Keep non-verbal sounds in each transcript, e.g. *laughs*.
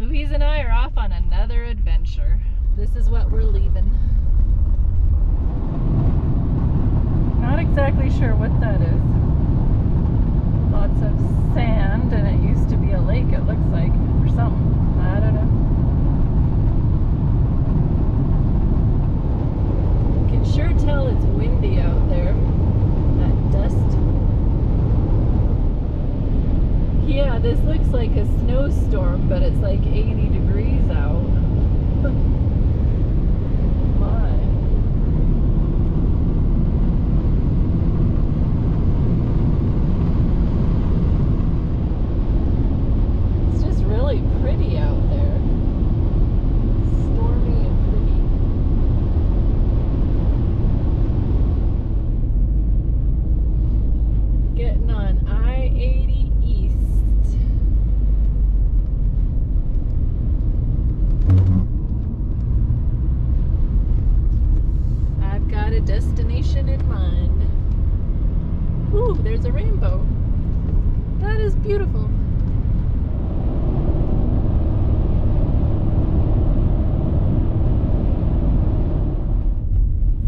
Louise and I are off on another adventure. This is what we're leaving. Not exactly sure what that is. Lots of sand, and it used to be a lake, it looks like, or something. I don't know. You can sure tell it's windy out there. That dust. Yeah, this looks like a snowstorm, but it's like 80 degrees out. My. It's just really pretty out there. Stormy and pretty. Getting on I 80 East. I've got a destination in mind. Ooh, there's a rainbow. That is beautiful.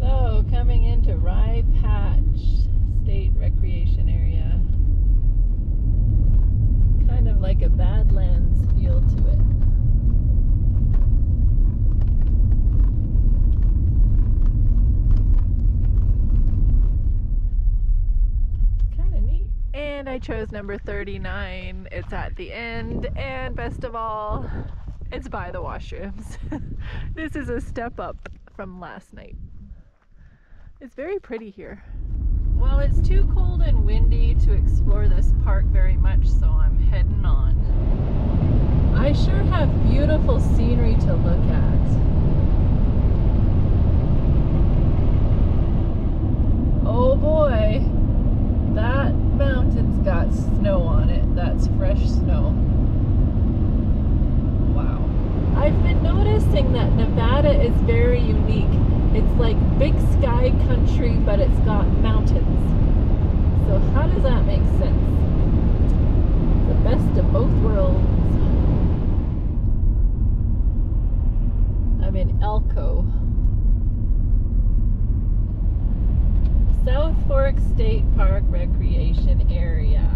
So, coming into Rye Patch State Recreation Area. Kind of like a Badlands feel to it. Kind of neat. And I chose number 39. It's at the end, and best of all, it's by the washrooms. *laughs* this is a step up from last night. It's very pretty here. Well, it's too cold and windy to explore this park very much, so I'm heading on. I sure have beautiful scenery to look at. Oh boy, that mountain's got snow on it. That's fresh snow. Wow. I've been noticing that Nevada is very unique. It's like big sky country, but it's got mountains. So how does that make sense? The best of both worlds. I'm in Elko. South Fork State Park Recreation Area.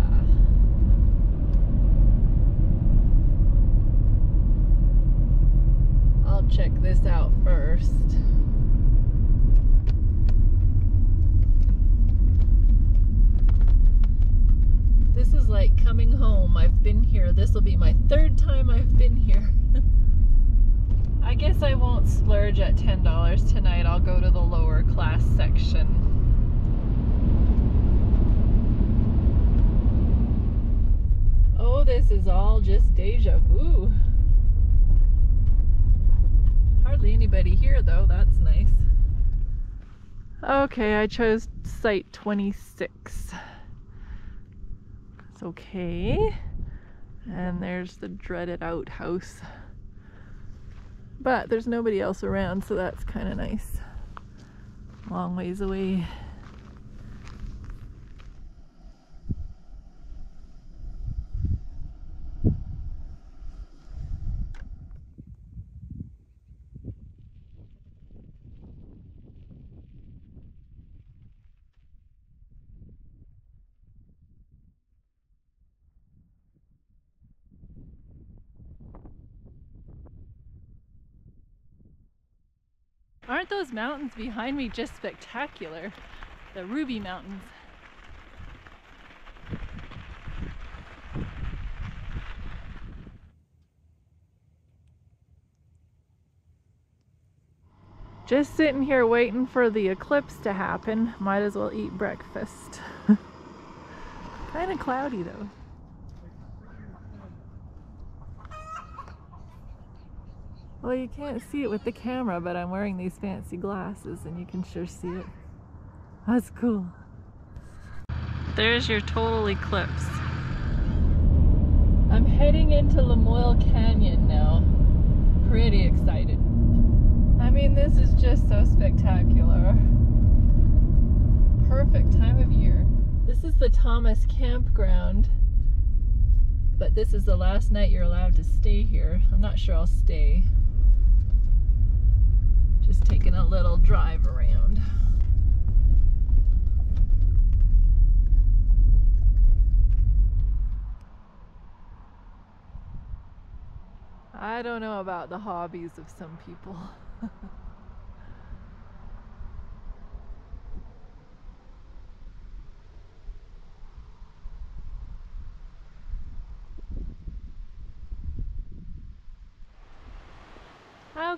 I'll check this out first. This is like coming home. I've been here. This will be my third time I've been here. *laughs* I guess I won't splurge at $10 tonight. I'll go to the lower class section. Oh, this is all just deja vu. Hardly anybody here though, that's nice. Okay, I chose site 26. It's okay. And there's the dreaded outhouse. But there's nobody else around, so that's kind of nice. Long ways away. Aren't those mountains behind me just spectacular? The Ruby Mountains. Just sitting here waiting for the eclipse to happen. Might as well eat breakfast. *laughs* kind of cloudy though. Well, you can't see it with the camera, but I'm wearing these fancy glasses and you can sure see it. That's cool. There's your total eclipse. I'm heading into Lamoille Canyon now. Pretty excited. I mean, this is just so spectacular. Perfect time of year. This is the Thomas Campground. But this is the last night you're allowed to stay here. I'm not sure I'll stay. Just taking a little drive around. I don't know about the hobbies of some people. *laughs*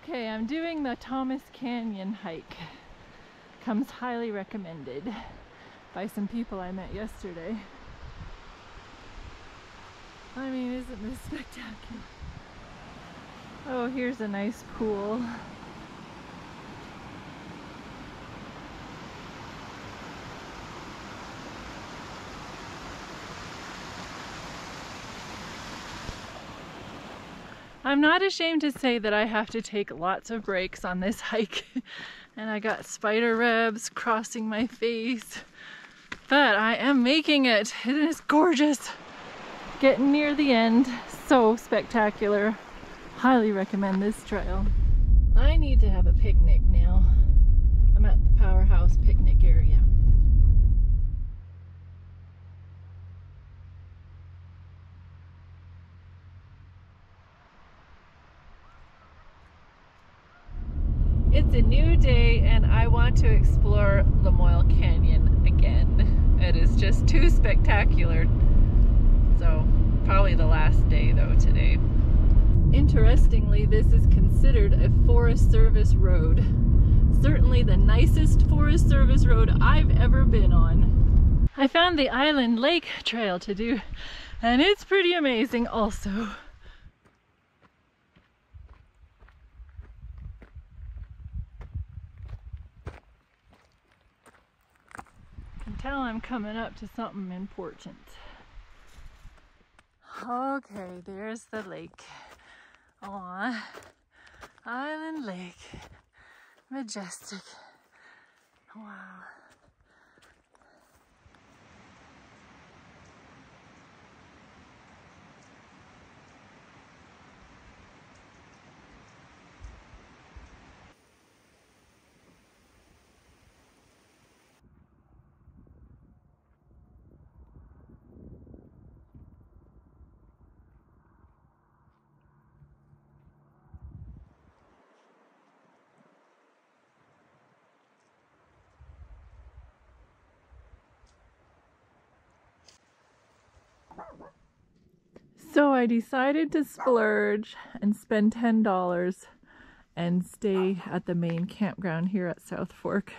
okay, I'm doing the Thomas Canyon hike. Comes highly recommended by some people I met yesterday. I mean, isn't this spectacular? Oh, here's a nice pool. I'm not ashamed to say that I have to take lots of breaks on this *laughs* hike. and I got spider webs crossing my face. But I am making it. It is gorgeous. Getting near the end. So spectacular. Highly recommend this trail. I need to have a picnic now. I'm at the Powerhouse picnic area. It's a new day and I want to explore Lamoille Canyon again. It is just too spectacular. So probably the last day though today. Interestingly, this is considered a Forest Service road. Certainly the nicest Forest Service road I've ever been on. I found the Island Lake Trail to do, and it's pretty amazing also. Tell I'm coming up to something important. Okay, there's the lake. Aw, Island Lake, majestic. Wow. So I decided to splurge and spend $10 and stay at the main campground here at South Fork.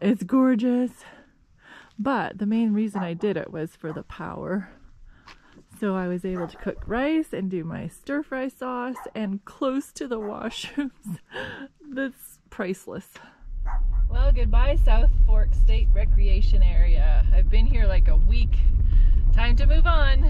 It's gorgeous. But the main reason I did it was for the power. So I was able to cook rice and do my stir fry sauce and close to the washrooms. *laughs* That's priceless. Well, goodbye South Fork State Recreation Area. I've been here like a week. Time to move on.